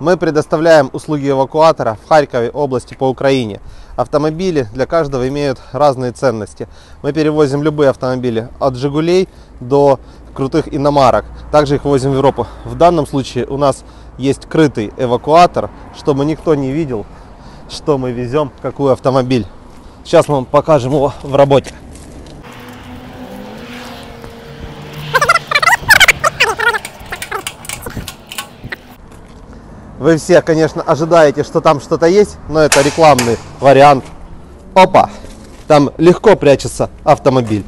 Мы предоставляем услуги эвакуатора в Харькове, области по Украине. Автомобили для каждого имеют разные ценности. Мы перевозим любые автомобили от «Жигулей» до крутых иномарок. Также их возим в Европу. В данном случае у нас есть крытый эвакуатор, чтобы никто не видел, что мы везем, какой автомобиль. Сейчас мы вам покажем его в работе. Вы все, конечно, ожидаете, что там что-то есть, но это рекламный вариант. Опа! Там легко прячется автомобиль.